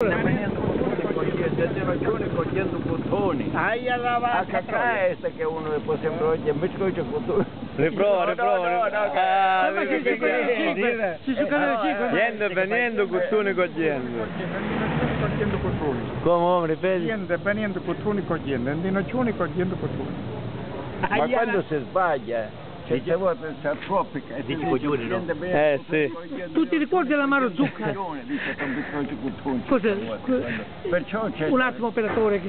Bottoni ragione cogliendo bottoni. Aia la A vacca cacca che uno può sempre oggi, invece che c'è bottoni. Riprova, No, riprova. no, no, no, Ah, Ma che sono le che- cinque, dire. ci sono le cinque. Niente venendo, cottoni cogliendo. cogliendo cottoni. Come, ripeti? Niente, venendo cottoni cogliendo, andinaccioni cogliendo cottoni. Ma quando si sbaglia, certe volte c'è troppo che Dici coglioni, no? Eh, sì. Tu ti ricordi dell'amaro zucca? Cos'è? Perciò c'è... Un attimo operatore che